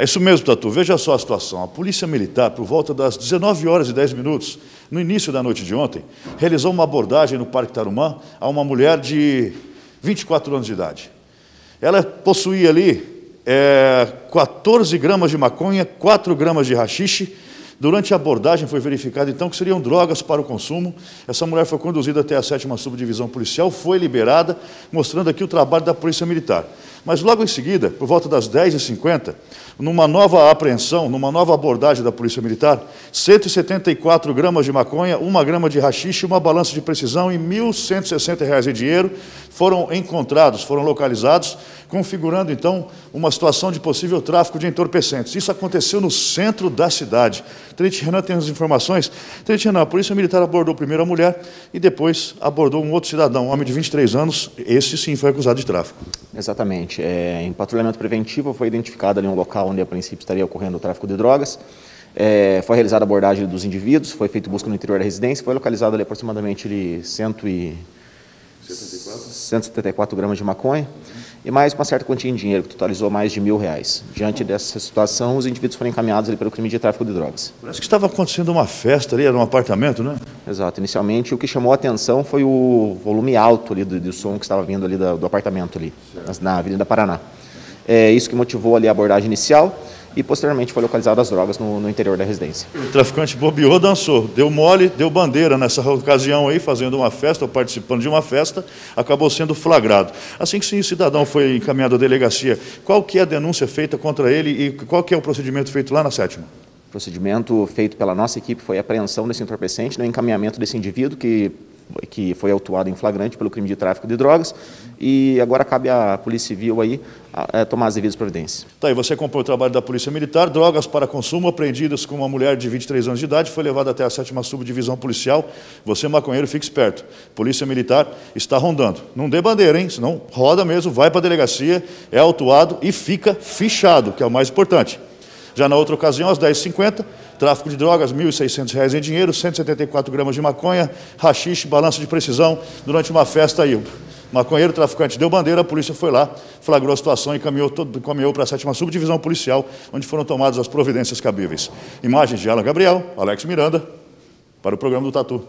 É isso mesmo, Tatu. Veja só a situação. A Polícia Militar, por volta das 19 horas e 10 minutos, no início da noite de ontem, realizou uma abordagem no Parque Tarumã a uma mulher de 24 anos de idade. Ela possuía ali é, 14 gramas de maconha, 4 gramas de rachixe. Durante a abordagem foi verificado então que seriam drogas para o consumo. Essa mulher foi conduzida até a sétima subdivisão policial, foi liberada, mostrando aqui o trabalho da Polícia Militar. Mas logo em seguida, por volta das 10h50, numa nova apreensão, numa nova abordagem da Polícia Militar, 174 gramas de maconha, uma grama de rachixe, uma balança de precisão e R$ 1.160 em dinheiro foram encontrados, foram localizados, configurando então uma situação de possível tráfico de entorpecentes. Isso aconteceu no centro da cidade. Tenente Renan tem as informações. Tenente Renan, a Polícia Militar abordou primeiro a mulher e depois abordou um outro cidadão, um homem de 23 anos. Esse sim foi acusado de tráfico. Exatamente. É, em patrulhamento preventivo foi identificado ali um local onde a princípio estaria ocorrendo o tráfico de drogas. É, foi realizada a abordagem dos indivíduos, foi feita busca no interior da residência, foi localizado ali aproximadamente ali, cento e... 174 gramas de maconha e mais uma certa quantia em dinheiro, que totalizou mais de mil reais. Diante dessa situação, os indivíduos foram encaminhados ali pelo crime de tráfico de drogas. Parece que estava acontecendo uma festa ali, era um apartamento, né? Exato. Inicialmente, o que chamou a atenção foi o volume alto ali do, do som que estava vindo ali do, do apartamento ali, na Avenida Paraná. É isso que motivou ali a abordagem inicial e posteriormente foi localizado as drogas no, no, interior da residência. O traficante bobeou, dançou, deu mole, deu bandeira nessa ocasião aí, fazendo uma festa ou participando de uma festa, acabou sendo flagrado. Assim que sim, o cidadão foi encaminhado à delegacia, qual que é a denúncia feita contra ele e qual que é o procedimento feito lá na sétima? O procedimento feito pela nossa equipe foi a apreensão desse entorpecente, no encaminhamento desse indivíduo que que foi autuado em flagrante pelo crime de tráfico de drogas e agora cabe à Polícia Civil aí a tomar as devidas providências. Tá, e você acompanhou o trabalho da Polícia Militar, drogas para consumo apreendidas com uma mulher de 23 anos de idade, foi levada até a sétima subdivisão policial. Você, maconheiro, fique esperto. Polícia Militar está rondando. Não dê bandeira, hein? Senão roda mesmo, vai para a delegacia, é autuado e fica fichado, que é o mais importante. Já na outra ocasião, às 10h50, tráfico de drogas, R$ 1.600 em dinheiro, 174 gramas de maconha, rachixe, balança de precisão, durante uma festa aí. Maconheiro, traficante deu bandeira, a polícia foi lá, flagrou a situação e caminhou, todo, caminhou para a sétima subdivisão policial, onde foram tomadas as providências cabíveis. Imagens de Alan Gabriel, Alex Miranda, para o programa do Tatu.